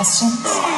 questions?